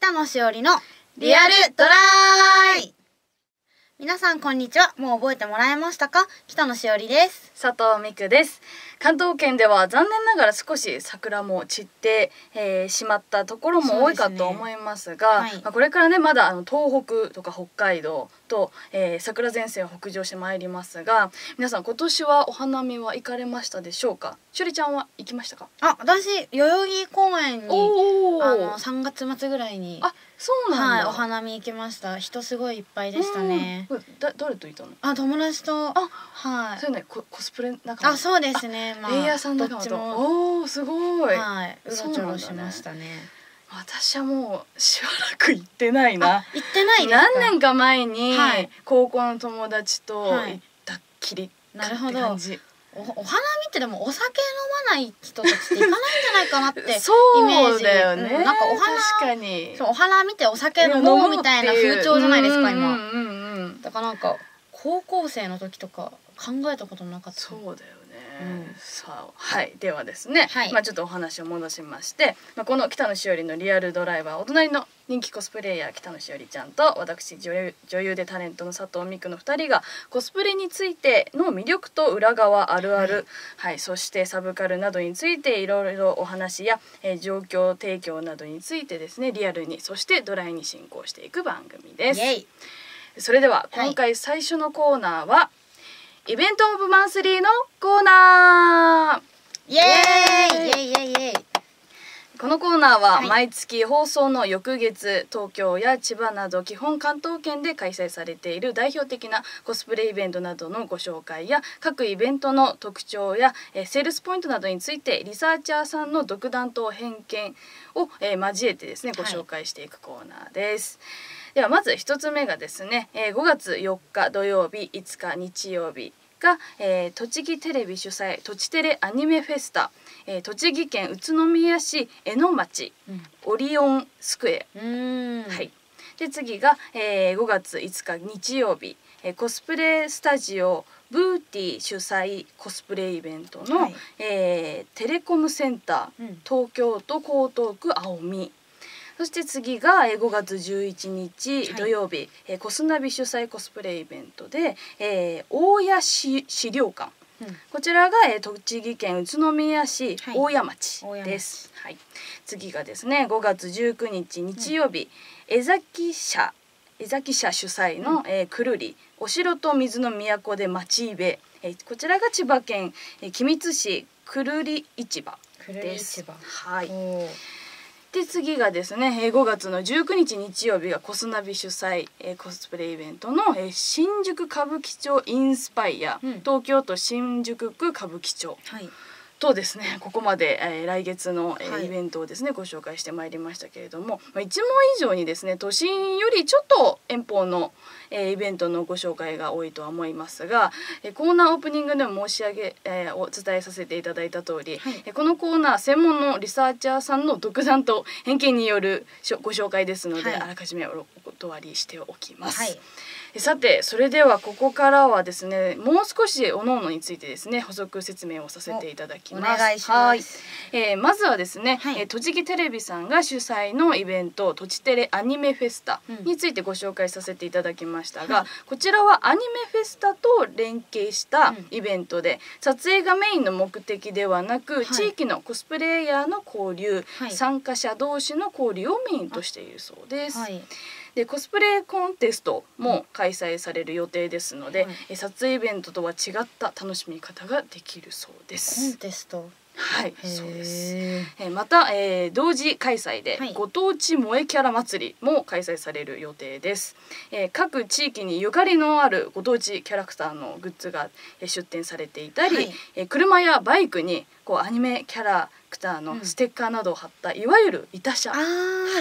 北野しおりのリアルドライ。皆さんこんにちは。もう覚えてもらえましたか？北野しおりです。佐藤美久です。関東圏では残念ながら少し桜も散って、えーしまったところも多いかと思いますがね。はい。まあ、これからねまだあの東北とか北海道と、えー桜前線を北上してまいりますが皆さん今年はお花見は行かれましたでしょうか？しゅりちゃんは行きましたか？あ私代々木公園におあの3月末ぐらいにあそうなんだ、はいお花見行きました。人すごいいっぱいでしたね。誰といたの？あ友達とあはい。そういうのココスプレ仲間。あそうですね。まあレイヤーさん仲間と。おおーすごい、はい。うろちょろしましたね私はもうしばらく行ってないな。あ行ってない何年か前にはい。高校の友達とはい。行ったっきりなるほど。おお花見ってでもお酒飲まない人たちって行かないんじゃないかなって そうイメージ。だよね、うんなんかお花確かに。そうお花見てお酒飲もうみたいな風潮じゃないですか今。うんうんだからなんか高校生の時とか考えたことなかった。そうだよね、うん。さあはい。ではですね、はい。まあちょっとお話を戻しまして、まあ、この北野しおりのリアルドライバーお隣の人気コスプレイヤー北野しおりちゃんと私女優女優でタレントの佐藤美久の2人がコスプレについての魅力と裏側あるある、はい。そしてサブカルなどについていろいろお話や、えー状況提供などについてですねリアルにそしてドライに進行していく番組です。それでははい。今回最初のコーナーは、イベントオブマンスリーのコーナー。イエーイ。イエイイエイイエイこのコーナーははい。毎月放送の翌月東京や千葉など基本関東圏で開催されている代表的なコスプレイベントなどのご紹介や各イベントの特徴やえーセールスポイントなどについてリサーチャーさんの独断と偏見をえー交えてですねごはい。紹介していくコーナーです。ではまず一つ目がですね、えー5月4日土曜日5日日曜日が、えー栃木テレビ主催とちテレアニメフェスタ、えー栃木県宇都宮市江ノ町うん。オリオンスクエア、はい、で次が、えー5月5日日曜日、えーコスプレスタジオブーティー主催コスプレイベントの、はい。えーテレコムセンターうん。東京都江東区青海そして次がえー5月11日はい。土曜日、えーコスナビ主催コスプレイベントで、えー大谷市資料館。うん。こちらが、えー栃木県宇都宮市はい。大谷町です。はい、次がですね5月19日日曜日、江崎社江崎社主催の、えーくるりお城と水の都で町イベ、えーこちらが千葉県、えー君津市くるり市場くるりです市場。はい。で次がですねえー5月の19日日曜日がコスナビ主催、えーコスプレイベントの、えー新宿歌舞伎町インスパイア、うん。東京都新宿区歌舞伎町。はいとですね。ここまで、えー来月の、えーはい。イベントをですねご紹介してまいりましたけれども、まあ、一問以上にですね都心よりちょっと遠方の、えーイベントのご紹介が多いとは思いますが、えーコーナーオープニングでも申し上げ、えーお伝えさせていただいた通り、はい。えーこのコーナー専門のリサーチャーさんの独断と偏見によるご紹介ですので、はい。あらかじめお断りしておきます。はい。えさてそれではここからはですねもう少し各々についてですね補足説明をさせていただきおます。願いしはい。ますえーまずはですね、はい。えー栃木テレビさんが主催のイベント「とちテレアニメフェスタ」うん。についてご紹介させていただきましたが、はい。こちらはアニメフェスタと連携したうん。イベントで、撮影がメインの目的ではなく、い。地域のコスプレイヤーの交流、はい。参加者同士の交流をメインとしているそうです。はいでコスプレコンテストも開催される予定ですので、はいえ撮影イベントとは違った楽しみ方ができるそうでコンす。テストはい、そうです。へえーまた、えー同時開催ではい。ご当地萌えキャラ祭りも開催される予定です、えー各地域にゆかりのあるご当地キャラクターのグッズがえー出展されていたり、はい。えー車やバイクにこうアニメキャラクターのステッカーなどを貼った、いわゆる板車あは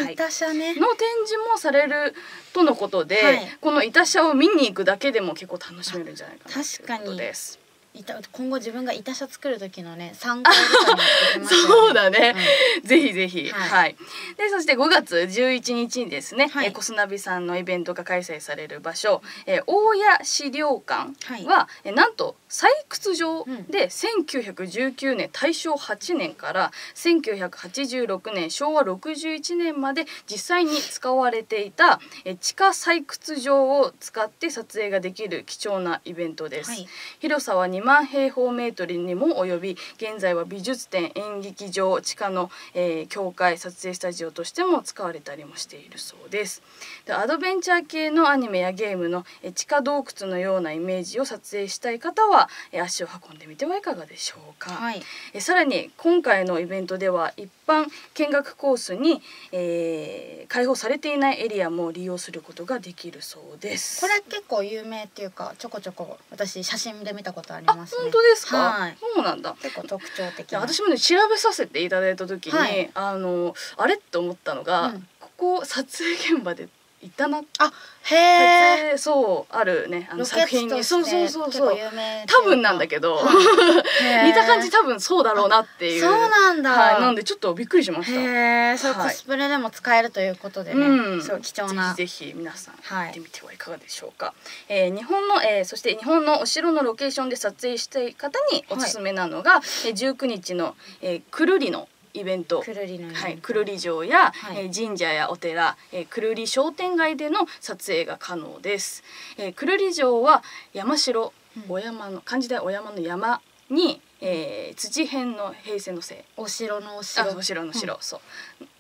ーい。いたしゃね。の展示もされるとのことで、はい。この板車を見に行くだけでも結構楽しめるんじゃないかなということです。いた今後自分が板車作る時のね参考にね。そうだね、ぜひぜひ、は、はい。いでそして5月11日にですね、はい。えーコスナビさんのイベントが開催される場所、えー大谷資料館はい。は、えーなんと採掘場うん。で1919年大正8年から1986年昭和61年まで実際に使われていた、えー地下採掘場を使って撮影ができる貴重なイベントです。はい。広さは2万平方メートルにも及び現在は美術展演劇場地下の、えー教会撮影スタジオとしても使われたりもしているそうです。でアドベンチャー系のアニメやゲームの、えー地下洞窟のようなイメージを撮影したい方は、えー足を運んでみてはいかがでしょうか、はい。えーさらに今回のイベントでは一般見学コースに、えー開放されていないエリアも利用することができるそうです。これ結構有名っていうかちょこちょこ私写真で見たことありあますね。本当ですか、はい。そうなんだ。結構特徴的な。私もね調べさせていただいた時に、はい。あのあれって思ったのが、うん。ここ撮影現場で行ったなあ撮へえ影そうあるね。あのロ作品に。そうそうそうそう。多分なんだけど、見た感じ多分そうだろうなっていう。そうなんだ。はい、なんでちょっとびっくりしました。へえそれはい。コスプレでも使えるということでね、うん、すごい貴重な。ぜひぜひ皆さんはい行ってみてはいかがでしょうか、えー日本の、えーそして日本のお城のロケーションで撮影したい方におすすめなのが、えー19日の、えーくるりのイベント。くるりの、はい、くるり城や、はい。えー神社やお寺、えーくるり商店街での撮影が可能です。えーくるり城は山城、うん。お山の漢字でお山の山に、えー土辺の平成のせいお城のおあ城お城の城、うん。そ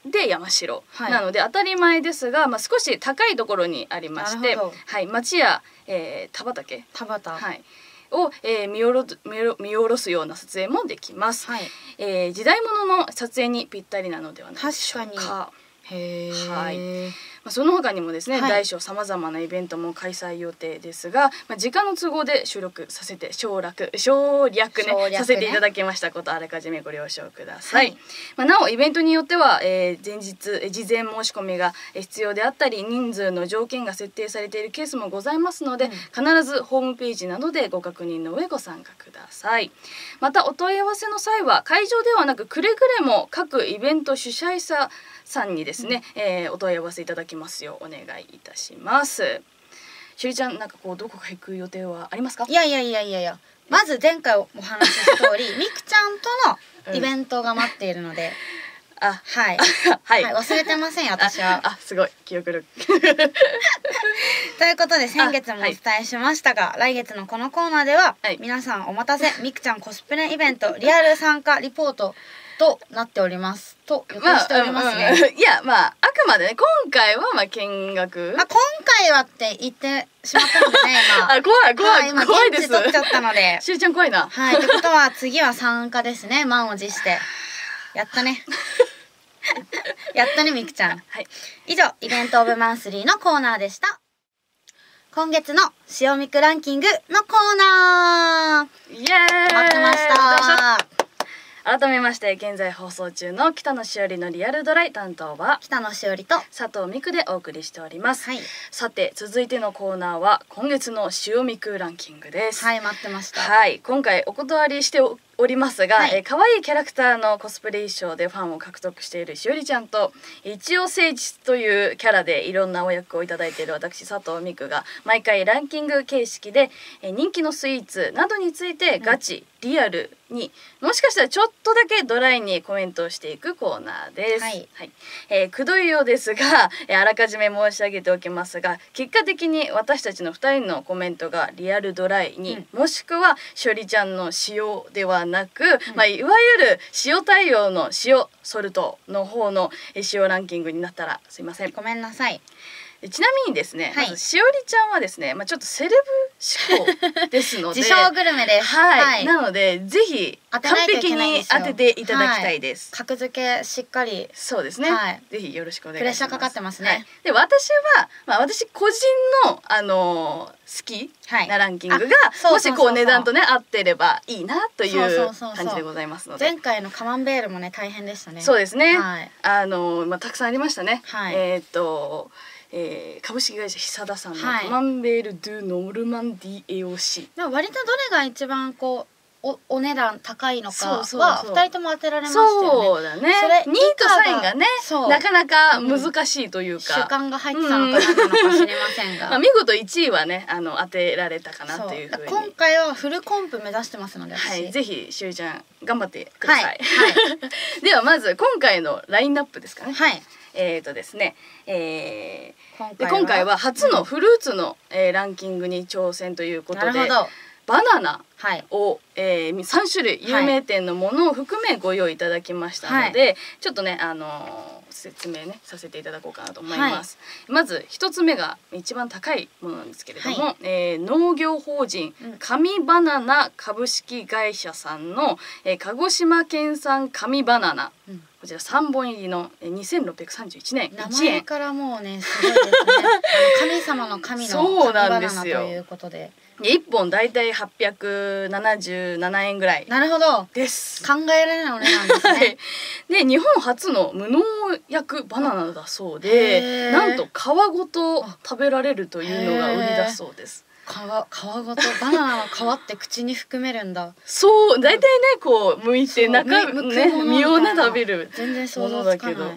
う。で山城、はい。なので当たり前ですが、まあ、少し高いところにありましてはい、町や、えー田畑、田畑。はい、はい、を、えー見下ろ見下ろ見下ろすような撮影もできます。えー時代物の撮影にぴったりなのではないでしょうか。はいまあ、その他にもですね、はい。大小さまざまなイベントも開催予定ですが、まあ、時間の都合で収録させて省略省略ねね。させていただきましたことあらかじめご了承ください、はい。まあ、なおイベントによっては、えー前日えー事前申し込みがえー必要であったり人数の条件が設定されているケースもございますので、うん。必ずホームページなどでご確認の上ご参加ください。またお問い合わせの際は会場ではなくくれぐれも各イベント主催者さんにですね、えーお問い合わせいただきますよ。うお願いいたします。しゅりちゃんなんかこうどこか行く予定はありますか？いやいやいやいやいや。まず前回お話しした通り みくちゃんとのイベントが待っているので、あはい、はい、はい、忘れてませんよ私は。ああすごい。記憶力。ということで先月もお伝えしましたが、来月のこのコーナーでは、はい。皆さんお待たせ。みくちゃんコスプレイベントリアル参加リポートとなっております。と予定しておりますね、うんうんいやまああくまでね今回はまあ見学。まあ、今回はって言ってしまったのでね 今あ。怖い怖い、はい今怖いです。っちゃったので。しゅりちゃん怖いな。はいってことは次は参加ですね。満を持して。やったね。やったねみくちゃん。はい。以上イベントオブマンスリーのコーナーでした。今月の塩みくランキングのコーナー。イエーイ。待ってました改めまして現在放送中の北野しおりのリアルドライ担当は北野しおりと佐藤美久でお送りしております、はい。さて続いてのコーナーは今月の塩みくランキングです。はい待ってました。はい今回お断りしておおりますが、はい。えー可愛いキャラクターのコスプレ衣装でファンを獲得しているしおりちゃんと一応誠実というキャラでいろんなお役をいただいている私佐藤美久が毎回ランキング形式で、えー人気のスイーツなどについてガチ、リアルにもしかしたらちょっとだけドライにコメントをしていくコーナーです。はい。えーくどいようですが、え ーあらかじめ申し上げておきますが結果的に私たちの2人のコメントがリアルドライに、もしくはしおりちゃんの塩ではなく、まあ、いわゆる塩対応の塩ソルトの方のえー塩ランキングになったらすいません。ごめんなさいでちなみにですね、はい。まずしおりちゃんはですね、まあ、ちょっとセレブ志向ですので 自称グルメです。はい、なのでぜひ当て完ないといけ璧にないんですよ当てていただきたいです。格付けしっかり。そうですね、はい。ぜひよろしくお願いします。プレッシャーかかってますね。はい。で私はまあ私個人のあのー好きはい。なランキングが、あそうもそうそうそう。しこう値段とね合ってればいいなといそうそううそうそう。感じでございますので。前回のカマンベールもね大変でしたね。そうですね。はい。あのーまあたくさんありましたね。はい。えーっとえー株式会社久田さんのはい。カマンベール・ドゥ・ノルマン DAOC でも割とどれが一番こうおお値段高いのかは二人とも当てられましたよね。そうだね。それ2位と3位がねなかなか難しいという習か、慣が入ってたのか何なのか知りませんが、まあ、見事1位はねあの当てられたかなというふうに。今回はフルコンプ目指してますので私はい、ぜひしゅうちゃん頑張ってください、はい。ではまず今回のラインナップですかね、はいえーとですね、え今ーで今回は初のフルーツの、えーランキングに挑戦ということでなるほどバナナ。はい。を、えー、3種類有名店のものを含めご用意いただきましたので、ちょっとね、あのー説明ねさせていただこうかなと思います、まず一つ目が一番高いものなんですけれども、はえー農業法人うん。神バナナ株式会社さんの、えー鹿児島県産神バナナ。うん。こちら3本入りのえー2631年1名前円。からもうねすごいですね。神様の神の 神バナナということでで1本だいたい877円ぐらい。なるほど。考です。えられないお値段です はねい、で日本初の無農薬バナナだそうへでー。なんと皮ごと食べられるというのが売りだそうです。皮皮ごとバナナの皮って口に含めるんだ。そう大体ねこう剥いて中ねくもの実をね食べる全然ものだけど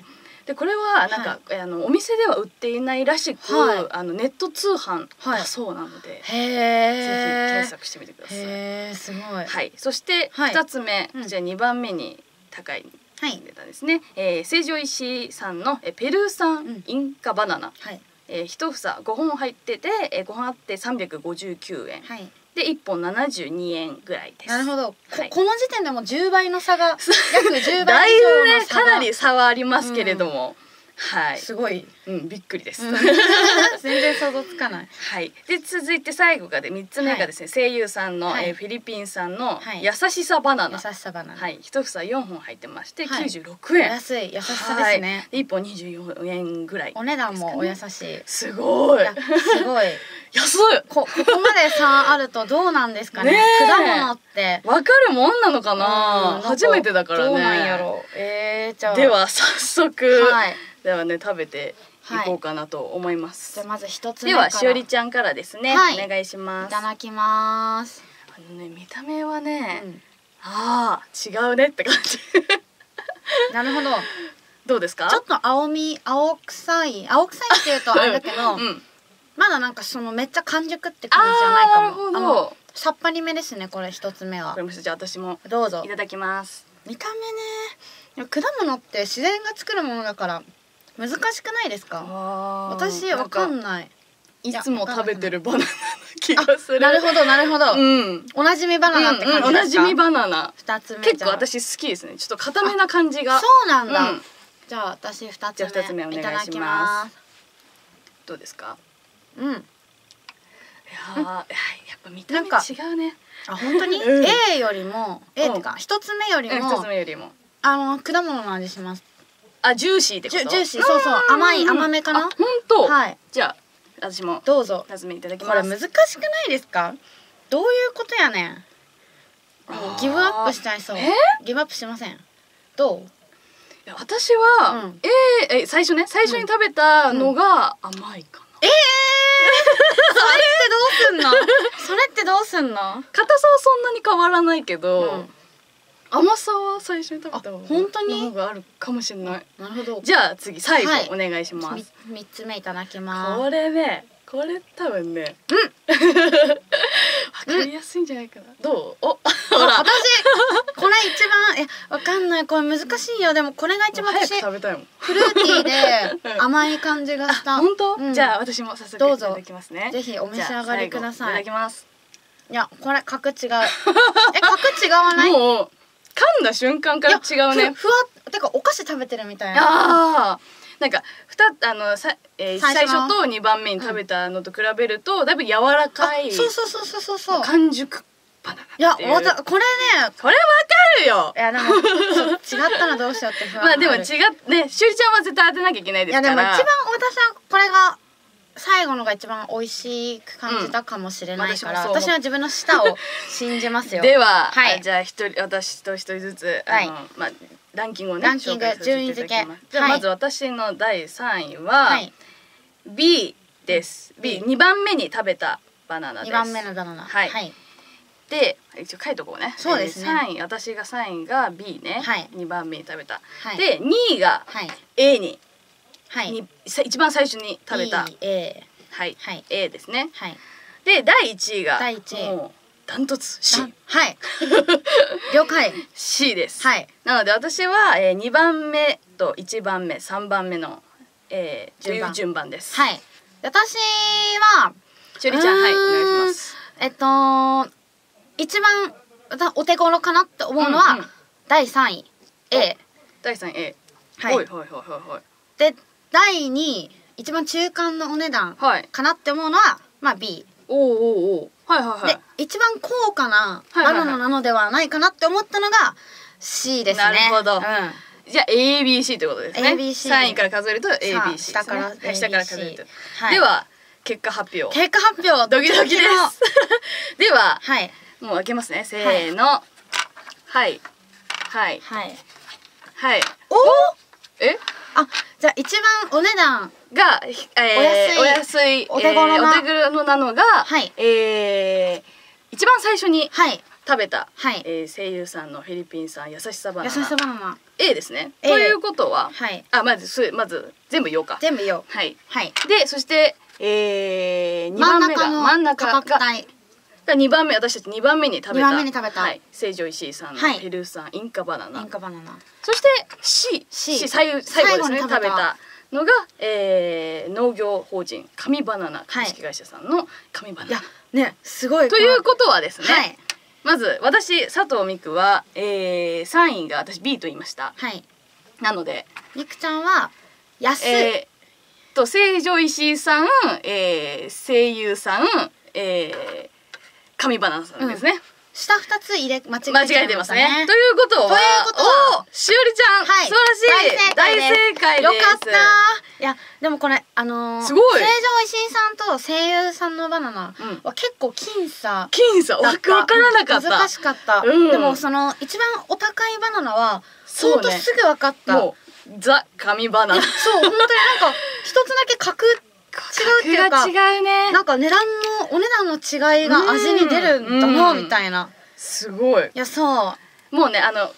でこれはなんか、あのお店では売っていないらしく、はい。あのネット通販はいだそうなので、ぜひへえ検索してみてください。すごい。はい、そしてはい。2つ目、うん。こちら2番目に高いはい値段ですね、えー、成城石井さんのえーペルーうん。産インカバナナ、はい。えー、1房5本入ってて、えー、5本あって359円、はいで1本72円ぐらいです。なるほど、こはい。この時点でも10倍の差が 約10だ倍以いぶ上の差が。ねかなり差はありますけれども、はい、すごい、うん、びっくりです、うん。全然想像つかない。はい、で続いて最後がで3つ目がですね、声優さんの、はい。えーフィリピン産のはい。優しさバナナ、優しさバナナ、はい、1房4本入ってまして、はい。96お円。安い。優しさですね、はい、1本24円ぐらいお値段もお優しい、すごい。いやすごい。安い。こここまで差あるとどうなんですかね。ねえ。果物って。わかるもんなのかうんなか初めてだからね。どうなんやろ。うえー、じゃあ。では早速、はいではね食べていこうかなと思います、じゃあまず一つ目ではしおりちゃんからですね、はい。お願いしいます。ただきます、あのね見た目はね、うん。あー違うねって感じ。なるほど。どうですか？ちょっと青み青臭い青臭いっていうとあれだけど、うん、まだなんかそのめっちゃ完熟って感じじゃないかも。なるほど。のさっぱりめですねこれ一つ目は。じゃあ私もどうぞ。いただきます。見た目ね果物って自然が作るものだから難しくないですか？私わかんない。ないいつも食べてるバナナの気がする。なるほどなるほど、うん。おなじみバナナって感じおなじみバナナ。二つ目結構私好きですね。ちょっと固めな感じが。そうなんだ、うん。じゃあ私二つ目つ目お願いします。どうですか？うん。いやややっぱ見た目違うね。あ本当に、うん。A よりも A ってか一つ目よりうんも、一つ目よりも。あの果物の味しますあジューシーってこと？ジューシーそうそう。甘い甘めかな？あ本当？はい。じゃあ私もどうぞ。二つ目いただきこれます難しくないですか？どういうことやねん？もうギブアップしちゃいそう。え？ギブアップしません。どう？私は、うん。えーえ最初ね最初に食べたのが甘いかな、ええー、それってどうすんの？それってどうすんの？硬さはそんなに変わらないけど、うん甘さは最初に食べた方があるかもしれない。なるほど。じゃあ次最後はい。お願いします、み三つ目いただきます。これねこれ多分ねうん。わかりやすいんじゃないかな、どう？おほあら。私これ一番えわかんない。これ難しいよ。でもこれが一番早く私食べたいもん。フルーティーでうん。甘い感じがした。本当、うん。じゃあ私も早速どうぞ。いただきますね。ぜひお召し上がりください。いただきます。いやこれ格違う。え格違わない？もう噛んだ瞬間から違うね。ふふわってかお菓子食べてるみたいな。ああなんか二あのさ、えー、最最初と二番目に食べたのと比べると、だいぶ柔らかいそうそうそうそうそうそう。完熟バナいやナいう。わたこれねこれわかるよ。いやでもそう違ったらどうしようって不安 まあでもる違っねしゅうりちゃんは絶対当てなきゃいけないいですから。やでも一番私はこれが最後のが一番美味しく感じたかもしれないから、うん私私は自分の舌を信じますよ。では、はい。あじゃあ一人私と一人ずつ、はい。あのまあランキングをねランキング順位付け。じゃあはい。まず私の第三位は、はい。B です、B B2 番目に食べたバナナです。二番目のバナナ。はい。はい。で一応書いとこうね。そうですね。えー3位私が3位が B ね、はい。2番目に食べた、はい。で2位がはい。A に,、はいにさ一番最初に食べた。E A はい、はい。A ですね。はい。で第1位が第一位。もうダントツ C あはい。了解。C です、はい。なので私は、えー、2番目と1番目3番目の、えー、女優順番順番です。はい。私はちゃんはいお願いします。えっと一番だお手頃かなって思うのは、うんうん。第3位。A 第3位 A はいはいはいはいはい。で第2位一番中間のお値段はい。はいかなって思うのはまあ B おうおうおう。はいはいはい。で一番高価なはいはいはいバナナなのではないかなって思ったのが C ですね。なるほど。うん。じゃあ ABC ということですね。ABC 3位から数えると ABC ね、下からはい下から数えると、ABC はい。では結果発表。結果発表ドキドキです。でははい。もう開けますね。せーの。はい。はい。はい。はい。おえ？あじゃあ一番お値段が、えー、お安いお安いお手頃なえーお手頃なのが、はい。えー、一番最初にはい。食べた、はい。えー、声優さんのフィリピン産優しさバナ優しさナバナナ。A ですね。A ということは、はい。あまずそまず全部言おうか。全部よはい。はい。でそして、えー、2真ん番目が中の真ん中価がが2番目私たち2番目に食べた二番目に食べた。はい、成城石井さんのはい。ペルー産インカバナナ、インカバナナ。そして C, C 最後最後ですね最後に食べた。食べたのが、えー、農業法人神バナナ株式会社さんの神バナナ、いやねすごい。ということはですね、はい。まず私佐藤美久は、えー、3位が私 B と言いました。はい。なのでみくちゃんは安い、えー、と成城石井さん、えー、声優さん、えー、神バナナさんですね、下二つ入れ間違え間違えてますね。ということは、ということしおりちゃん、はい。素晴らしい。大正解です。大正解です。よかった。いやでもこれあのー、すごい。成城石井さんと声優さんのバナナうん。は結構僅差。僅差。わからなかった。難しかった、うん。でもその一番お高いバナナはそうね。ほんとすぐ分かった。もうザ神バナナ。そう本当になんか一つだけ格違うっていうか違うね。なんか値段のお値段の違いが味に出るんだなうんみたいな。すごい。いやそう。もうねあの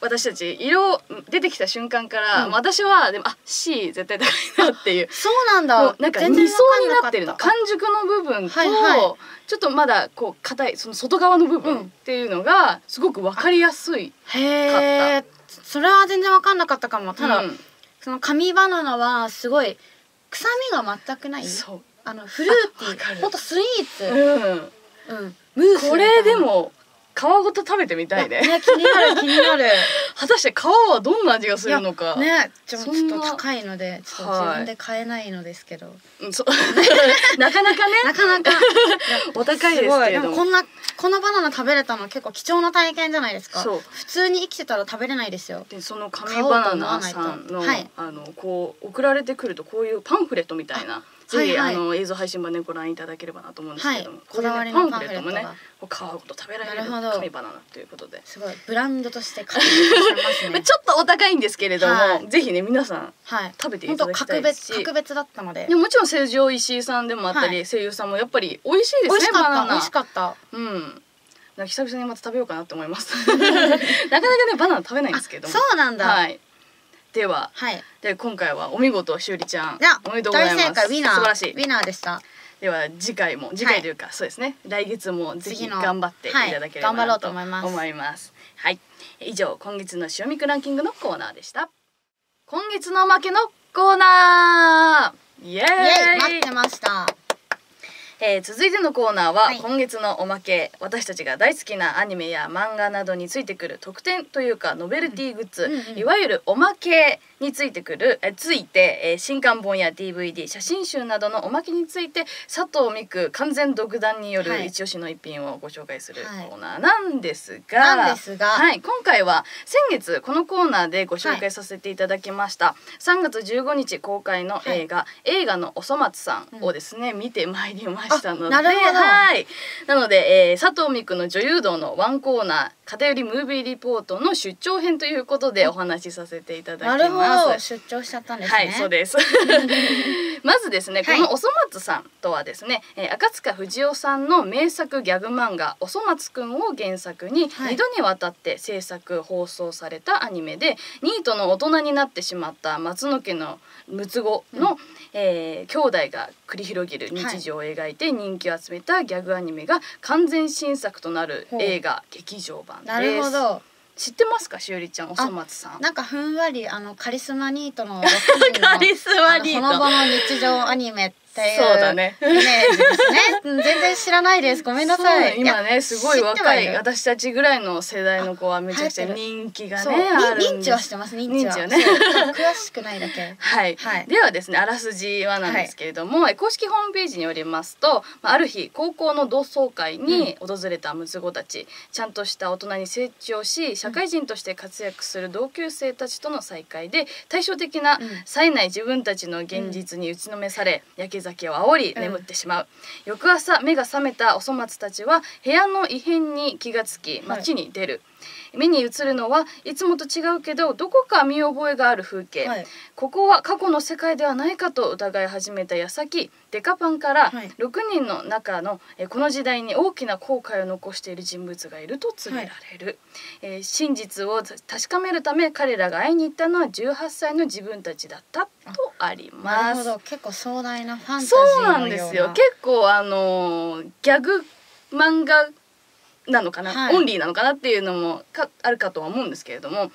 私たち色出てきた瞬間から、うん。私はでもあ C 絶対高いなっていう。そうなんだ。もうなんか全2層になってるの。完熟の部分と、はいはい。ちょっとまだこう硬いその外側の部分うん。っていうのがすごく分かりやすい。へえそれは全然分かんなかったかも。ただ、うん。その紙バナナはすごい臭みが全くない？そう。あのフルーティー。ほんとスイーツ、うん。うん、ムースこれでも皮ごと食べてみたいね。ね気になる気になる果たして皮はどんな味がするのか、ねちょっと高いのでちょっと自分で買えないのですけど、うんそう。なかなかね。なかなか。お高いですけれども。こんなこのバナナ食べれたの結構貴重な体験じゃないですか。普通に生きてたら食べれないですよ。でその紙バナナさんの,、はい。あのこう送られてくるとこういうパンフレットみたいなぜひ、はいはい。あの映像配信版でご覧いただければなと思うんですけども、はい。こだわりのパンフレットもね皮ごと食べられるなるほど。紙バナナということで、すごいブランドとして買ってます ちょっとお高いんですけれども、はい。ぜひね皆さんはい。食べていただきたい本当格別格別だったので。でももちろん成城石井さんでもあったり、はい。声優さんもやっぱり美味しいですね美味しかバナナ。った美味しかった。うん。なんか久々にまた食べようかなと思います。なかなかねバナナ食べないんですけども。そうなんだ。はいでははい。で今回はお見事しおりちゃんおめでとうござい大ます。正解ウィナー。素晴らしい。ウィナーでした。では次回も次回というか、そうですね。来月もぜひ頑張っていただければはい頑張ろうとなと思います。思います。はい。以上今月の塩みくランキングのコーナーでした。今月のおまけのコーナー。イエーイ。イエイ待ってましたえー続いてのコーナーは、はい。今月のおまけ私たちが大好きなアニメや漫画などについてくる特典というかノベルティグッズ、うんうんうんいわゆるおまけについてくるえついて、えー新刊本や DVD 写真集などのおまけについて佐藤美久完全独断によるはい。一押しの一品をご紹介するはい。コーナーなんですが、なんですが。はい、今回は先月このコーナーでご紹介させていただきました、3月15日公開の映画「映画のおそ松さん」をですね、見てまいりましたのであなるほど。はい、なので、えー佐藤美久の女優道のワンコーナー偏りムービーリポートの出張編ということでお話しさせていただなるほきます。ど出張しちゃったんですね。はい、そうです。まずですね、こはい。のおそ松さんとはですね、えー赤塚不二夫さんの名作ギャグ漫画おそ松くんを原作にはい。2度にわたって制作放送されたアニメで、ニートの大人になってしまった松野家の六つ子の、えー兄弟が繰り広げる日常を描いて人気を集めたギャグアニメが完全新作となるほう。映画劇場版です。なるほど知ってますかしおりちゃんおそ松さん。なんかふんわりあ のカリスマニートの6人のカリスマニートその後の日常アニメっていうそうだね。イメージですね。うん全然知らないです。ごめんなさい。今ねすごい若い私たちぐらいの世代の子はめちゃくちゃ人気がねあるんです。認知はしてます認知は。ね。詳しくないだけ。はい、はい。ではですねあらすじはなんですけれども、公式ホームページによりますとまあある日高校の同窓会に訪れた六つ子たち、ちゃんとした大人に成長し社会人として活躍する同級生たちとの再会で対照的なうん。冴えない自分たちの現実に打ちのめされ、焼け酒を煽りうん。眠ってしまう、翌朝目が覚めたおそ松たちは部屋の異変に気がつき街に出る、目に映るのはいつもと違うけどどこか見覚えがある風景、はい。ここは過去の世界ではないかと疑い始めた矢先デカパンからはい。6人の中の、えーこの時代に大きな後悔を残している人物がいると告げられる、えー真実を確かめるため彼らが会いに行ったのは18歳の自分たちだったとありなます。るほど。結構壮大なファンタジーそうのような。なんですよ。結構あのーギャグ漫画なのかな、はい。オンリーなのかなっていうのもかあるかとは思うんですけれども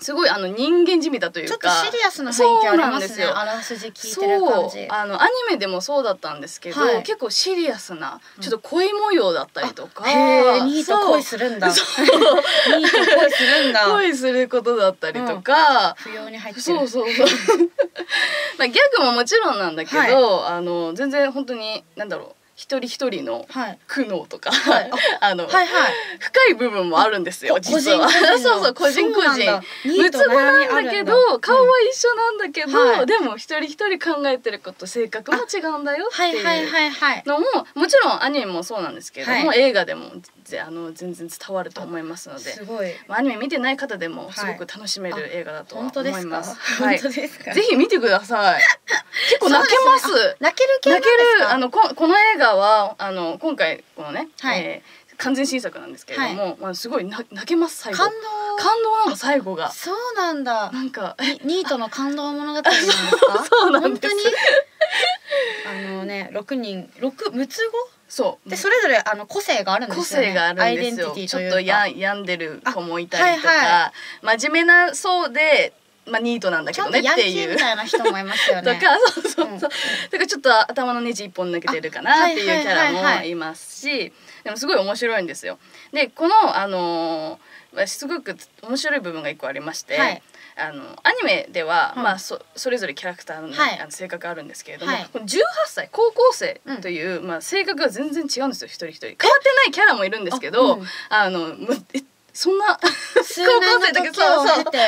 すごいあの人間じみたというちょっとかシリアスな雰囲気ありますねですよ。あらすじ聞いてる感じ。あのアニメでもそうだったんですけど、はい。結構シリアスなちょっと恋模様だったりとか、へえニート恋するんだ。ニート恋するんだ。恋することだったりとか、不要に入ってる。そうそうそう。まあギャグももちろんなんだけど、はい。あの全然本当になんだろう一人一人のはい。苦悩とか、はい。あの、はいはい。深い部分もあるんですよこ実は。個人個人の。そうそう個人個人。六つ子なんだけど顔は一緒なんだけど、はい。でも一人一人考えてること性格も違うんだよってはいはいいうはいはい。のももちろんアニメもそうなんですけれども、は映画でもぜあの全然伝わると思いますのですごい。まあアニメ見てない方でもい。すごく楽しめる映画だと思います。はい、本当ですか？ぜひ見てください。結構泣けます。すねあ泣ける泣けですか？る。あのここの映画はあの今回このね、はい。えー完全新作なんですけれども、まあすごいな泣けます最後。感感動なの最後が。そうなんだ。なんかニニートの感動物語なんですか？そうなんです。本当に？あのね六人六六つ子？そう。でそれぞれあの個性があるんで個すよね。性があるんですよ。アイデンティティちょっとや病んでる子もいたりとか、あはい。真面目なそうで、まあ、ニートなんだちけどねっていう。ーみたいな人もいますよとねかそうそうそう、うん。だからちょっと頭のネジ一本抜けてるかなっていうキャラもいますしでもすごい面白いんですよ。でこのあのーすごく面白い部分が一個ありまして、はい。あのアニメでは、うん。まあそそれぞれキャラクターの,、はい。あの性格あるんですけれども、はい。この18歳高校生という、まあ、性格が全然違うんですよ一人一人。変わってないキャラもいるんですけどあ、あうん。のむえそんな数年の時を経て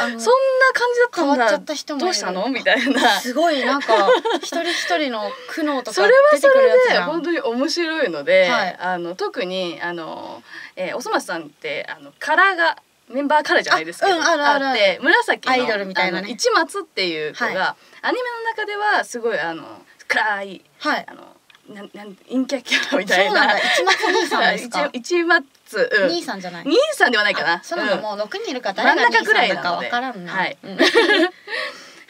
あのそんな感じだったんだ。変わっちゃった人もどうしたの？みたいな。すごいなんか一人一人の苦悩とかそれは出てくるやつそれで本当に面白いので、はい。あの特にあの、えーおそ松さんってあのカラーがメンバーカラーじゃないですけどあうんあるあるって紫のアイドルみたいな。ね一松っていう子が、はアニメの中ではすごいあの暗いはい。あのなんなん陰キャキャラみたそういななんだ。一松兄さんですか？一一松、うん、兄さんじゃない？兄さんではないかな。あそうなんだ、ん。もう六人いるから誰が兄さんだかわからんな。はい。うん。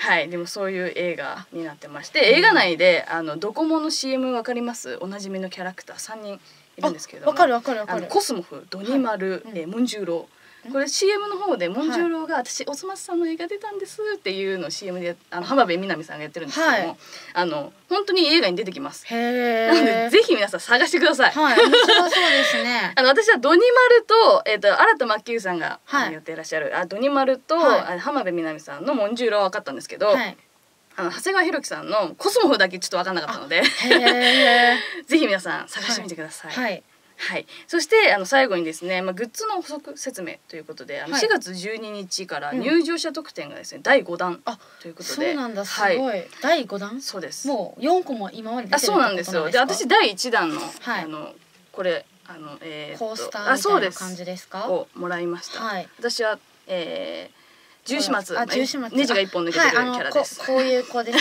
はい、でもそういう映画になってまして、映画内であのドコモの CM わかります？おなじみのキャラクター3人いるんですけれども。わかるわかるわかる。コスモフドニマル、はい。えーモンジューローこれ CM の方でモンジューローが私おそ松さんの映画出たんですっていうのを CM であの浜辺美波さんがやってるんですけども、はい。あの本当に映画に出てきます。へなのでえぜひ皆さん探してください。はい面白そうですね。あの私はドニマルとえっ、と新田真剣さんが、はい。やっていらっしゃるあドニマルと、浜辺美波さんのモンジューローは分かったんですけど、はい。あの長谷川博己さんのコスモフだけちょっと分かんなかったので ぜひ皆さん探してみてください。はい、はい。そしてあの最後にですね、まあ、グッズの補足説明ということであのはい。4月12日からうん。入場者特典がですね、第5弾あということで。そうなんだすはい。ごい。第五弾？そうです。もう四個も今まで出あてるそうなんですよ。で私第1弾の,、はい。あのこれあのえー、コースターあみたそうです。いな感じですか？をもらいました、はい。私は、えー、十四松あ十四松ネジが一本抜けてるキャラです、ここういう子です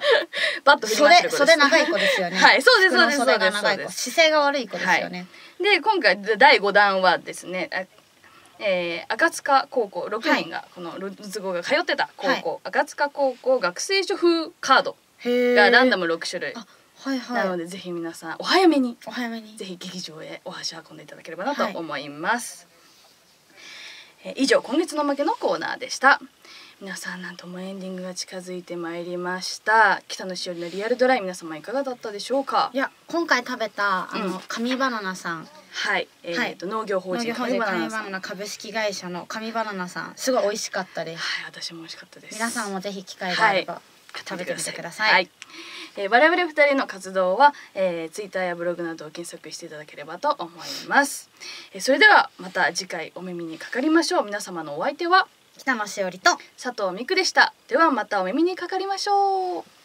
バッと振り袖袖長い子ですよね。はいそうですそうです長い子。そうです姿勢が悪い子ですよね、で今回第5弾はですねあえー、赤塚高校6人がこのルツゴが通ってた高校、赤塚高校学生書風カード。がランダム6種類あはいはないのでぜひ皆さんお早めにお早めに。ぜひ劇場へお足運んでいただければなと思います、えー以上今月の負けのコーナーでした。皆さんなんともエンディングが近づいてまいりました。北野しおりのリアルドライ皆様いかがだったでしょうか？いや今回食べたあうん。の紙バナナさん、はい、えーはい。と農業法人農業法人紙バナナ株式会社の紙バナナさん。すごい美味しかったです。はい私も美味しかったです。皆さんもぜひ機会があれば、はい。食べてみてください、はいえー我々二人の活動は、えー、ツイッターやブログなどを検索していただければと思います、えーそれではまた次回お耳にかかりましょう。皆様のお相手は北野しおりと佐藤美久でした。ではまたお耳にかかりましょう